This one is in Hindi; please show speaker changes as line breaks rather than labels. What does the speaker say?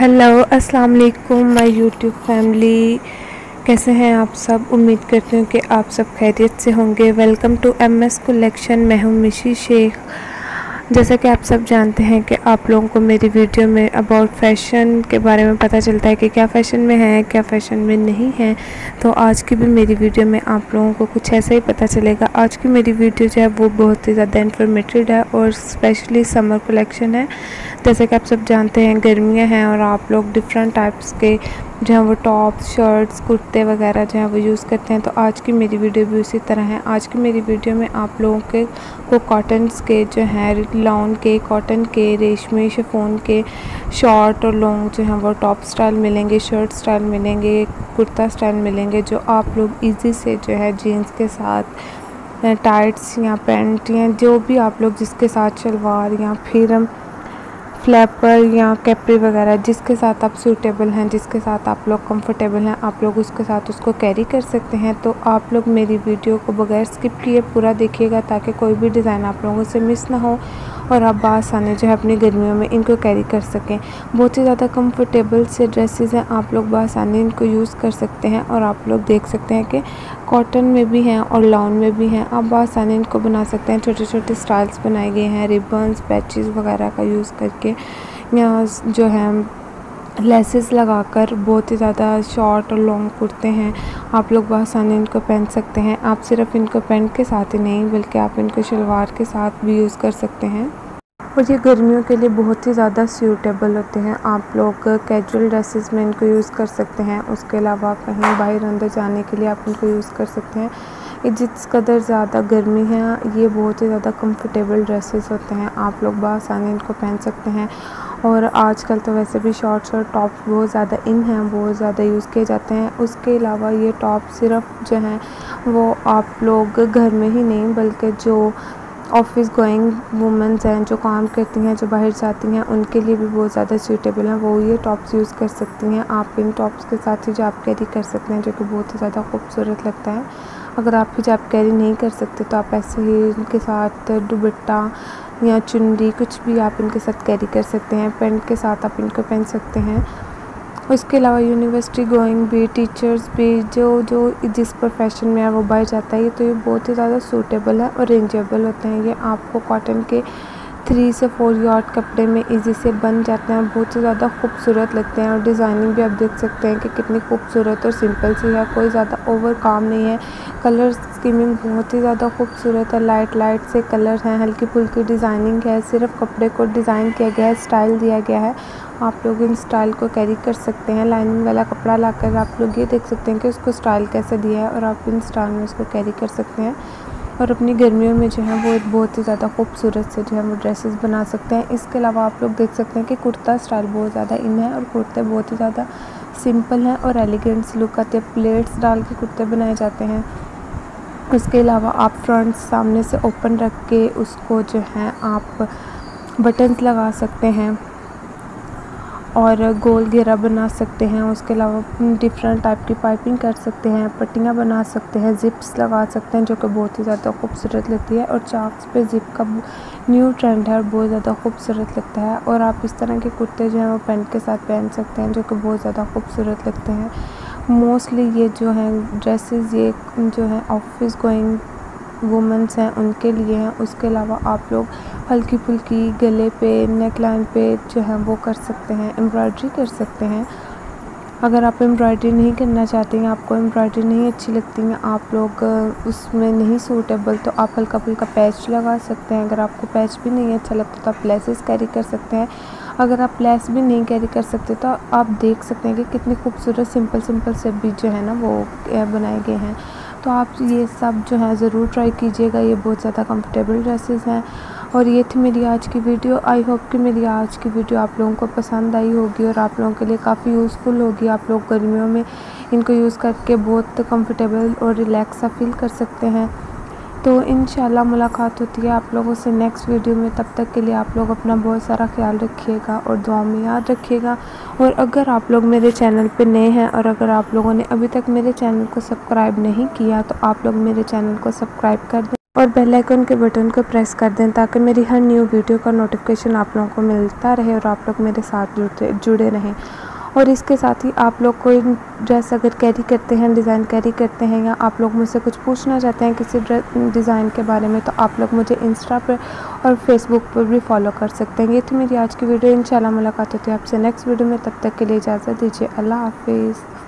हेलो अस्सलाम वालेकुम माय यूट्यूब फैमिली कैसे हैं आप सब? उम्मीद करती हूँ कि आप सब खैरियत से होंगे। Welcome to M S collection मैं हूँ मिशी शेख। जैसा कि आप सब जानते हैं कि आप लोगों को मेरी वीडियो में अबाउट फ़ैशन के बारे में पता चलता है कि क्या फ़ैशन में है, क्या फ़ैशन में नहीं है। तो आज की भी मेरी वीडियो में आप लोगों को कुछ ऐसा ही पता चलेगा। आज की मेरी वीडियो जो है वो बहुत ही ज़्यादा इन्फॉर्मेटिव है और स्पेशली समर कलेक्शन है। जैसे कि आप सब जानते हैं, गर्मियाँ हैं और आप लोग डिफरेंट टाइप्स के जो है वो टॉप शर्ट्स, कुर्ते वगैरह जो है वो यूज़ करते हैं। तो आज की मेरी वीडियो भी उसी तरह है। आज की मेरी वीडियो में आप लोगों के, को कॉटन्स के जो है लॉन के कॉटन के, रेशमी शिफोन के शॉर्ट और लॉन्ग जो हैं वो टॉप स्टाइल मिलेंगे शर्ट स्टाइल मिलेंगे, कुर्ता स्टाइल मिलेंगे, जो आप लोग ईजी से जो है जीन्स के साथ टाइट्स या पैंट या जो भी आप लोग जिसके साथ शलवार या फिर फ्लैपर या कैपरी वगैरह, जिसके साथ आप सूटेबल हैं, जिसके साथ आप लोग कंफर्टेबल हैं, आप लोग उसके साथ उसको कैरी कर सकते हैं। तो आप लोग मेरी वीडियो को बगैर स्किप किए पूरा देखिएगा, ताकि कोई भी डिज़ाइन आप लोगों से मिस ना हो। और आप बासानी जो है अपनी गर्मियों में इनको कैरी कर सकें। बहुत ही ज़्यादा कंफर्टेबल से ड्रेसेस हैं। आप लोग बासानी इनको यूज़ कर सकते हैं और आप लोग देख सकते हैं कि कॉटन में भी हैं और लॉन में भी हैं। आप बासानी इनको बना सकते हैं। छोटे छोटे स्टाइल्स बनाए गए हैं। रिबन्स पैचेज़ वगैरह का यूज़ करके। यहाँ जो है लेसेस लगाकर बहुत ही ज़्यादा शॉर्ट और लॉन्ग कुर्ते हैं। आप लोग बहुत आसानी इनको पहन सकते हैं। आप सिर्फ़ इनको पैंट के साथ ही नहीं, बल्कि आप इनको शलवार के साथ भी यूज़ कर सकते हैं। और ये गर्मियों के लिए बहुत ही ज़्यादा सूटेबल होते हैं। आप लोग कैजुअल ड्रेसेस में इनको यूज़ कर सकते हैं। उसके अलावा कहीं बाहर अंदर जाने के लिए आप इनको यूज़ कर सकते हैं। ये जिस कदर ज़्यादा गर्मी है, ये बहुत ही ज़्यादा कंफर्टेबल ड्रेसेस होते हैं। आप लोग बसानी इनको पहन सकते हैं। और आजकल तो वैसे भी शॉर्ट्स और टॉप बहुत ज़्यादा इन हैं, बहुत ज़्यादा यूज़ किए जाते हैं। उसके अलावा ये टॉप सिर्फ़ जो हैं, वो आप लोग घर में ही नहीं, बल्कि जो ऑफ़िस गोइंग वुमेंस हैं, जो काम करती हैं, जो बाहर जाती हैं, उनके लिए भी बहुत ज़्यादा सूटेबल हैं। वो ये टॉप्स यूज़ कर सकती हैं। आप इन टॉप्स के साथ ही हिजाब कैरी कर सकते हैं, जो कि बहुत ही ज़्यादा खूबसूरत लगता है। अगर आप हिजाब कैरी नहीं कर सकते तो आप ऐसे ही इनके साथ दुबट्टा या चुनरी, कुछ भी आप इनके साथ कैरी कर सकते हैं पेंट के साथ आप इनको पहन सकते हैं। उसके अलावा यूनिवर्सिटी गोइंग भी टीचर्स भी, जो जो जिस प्रोफेशन में है वो बाय जाता है तो ये बहुत ही ज़्यादा सूटेबल है और रेंजेबल होते हैं। ये आपको कॉटन के थ्री से फोर यार्ड कपड़े में इजी से बन जाते हैं। बहुत ही ज़्यादा खूबसूरत लगते हैं और डिज़ाइनिंग भी आप देख सकते हैं कि कितनी खूबसूरत और सिंपल सी है। कोई ज़्यादा ओवर काम नहीं है। कलर स्कीमिंग बहुत ही ज़्यादा खूबसूरत है। लाइट लाइट से कलर हैं। हल्की फुल्की डिज़ाइनिंग है। सिर्फ़ कपड़े को डिज़ाइन किया गया है। स्टाइल दिया गया है। आप लोग इन स्टाइल को कैरी कर सकते हैं। लाइनिंग वाला कपड़ा लाकर आप लोग ये देख सकते हैं कि उसको स्टाइल कैसे दिया है और आप इन स्टाइल में उसको कैरी कर सकते हैं। और अपनी गर्मियों में जो है वो एक बहुत ही ज़्यादा खूबसूरत से जो है वो ड्रेसेस बना सकते हैं। इसके अलावा आप लोग देख सकते हैं कि कुर्ता स्टाइल बहुत ज़्यादा इन है और कुर्ते बहुत ही ज़्यादा सिंपल हैं और एलिगेंट्स लुक आते हैं। प्लेट्स डाल के कुर्ते बनाए जाते हैं। उसके अलावा आप फ्रंट सामने से ओपन रख के उसको जो है आप बटन्स लगा सकते हैं। और गोल घेरा बना सकते हैं, उसके अलावा डिफरेंट टाइप की पाइपिंग कर सकते हैं, पट्टियाँ बना सकते हैं ज़िप्स लगा सकते हैं, जो कि बहुत ही ज़्यादा खूबसूरत लगती है और चाक्स पे ज़िप का न्यू ट्रेंड है और बहुत ज़्यादा खूबसूरत लगता है और आप इस तरह के कुर्ते जो हैं वो पेंट के साथ पहन सकते हैं, जो कि बहुत ज़्यादा खूबसूरत लगते हैं। मोस्टली ये जो हैं ड्रेसेस ये जो है ऑफ़िस गोइंग वुमेंस हैं, उनके लिए हैं। उसके अलावा आप लोग हल्की फुल्की गले पे नेक लाइन पे जो है, वो कर सकते हैं, एम्ब्रॉयड्री कर सकते हैं। अगर आप एम्ब्रॉयड्री नहीं करना चाहते हैं, आपको एम्ब्रॉयड्री नहीं अच्छी लगती हैं, आप लोग उसमें नहीं सूटेबल तो आप हल्का फुल्का पैच लगा सकते हैं। अगर आपको पैच भी नहीं अच्छा लगता तो आप लेसेस कैरी कर सकते हैं। अगर आप लेस भी नहीं कैरी कर सकते तो आप देख सकते हैं कि कितनी खूबसूरत सिंपल सिंपल से भी जो है ना, वो बनाए गए हैं। तो आप ये सब जो है ज़रूर ट्राई कीजिएगा। ये बहुत ज़्यादा कंफर्टेबल ड्रेसेस हैं। और ये थी मेरी आज की वीडियो आई होप कि मेरी आज की वीडियो आप लोगों को पसंद आई होगी और आप लोगों के लिए काफ़ी यूज़फुल होगी। आप लोग गर्मियों में इनको यूज़ करके बहुत कंफर्टेबल और रिलैक्स सा फील कर सकते हैं। तो इन मुलाकात होती है आप लोगों से नेक्स्ट वीडियो में। तब तक के लिए आप लोग अपना बहुत सारा ख्याल रखिएगा और दुआ में याद रखिएगा। और अगर आप लोग मेरे चैनल पे नए हैं और अगर आप लोगों ने अभी तक मेरे चैनल को सब्सक्राइब नहीं किया तो आप लोग मेरे चैनल को सब्सक्राइब कर दें और बेल आइकन के बटन को प्रेस कर दें ताकि मेरी हर न्यू वीडियो का नोटिफिकेशन आप लोगों को मिलता रहे और आप लोग मेरे साथ जुड़ते जुड़े रहें। और इसके साथ ही आप लोग कोई ड्रेस अगर कैरी करते हैं डिज़ाइन कैरी करते हैं या आप लोग मुझसे कुछ पूछना चाहते हैं किसी डिज़ाइन के बारे में तो आप लोग मुझे इंस्टा पर और फेसबुक पर भी फॉलो कर सकते हैं। ये थी मेरी आज की वीडियो इन मुलाकात होती है आपसे नेक्स्ट वीडियो में। तब तक के लिए इजाज़त दीजिए। अल्लाह हाफिज़।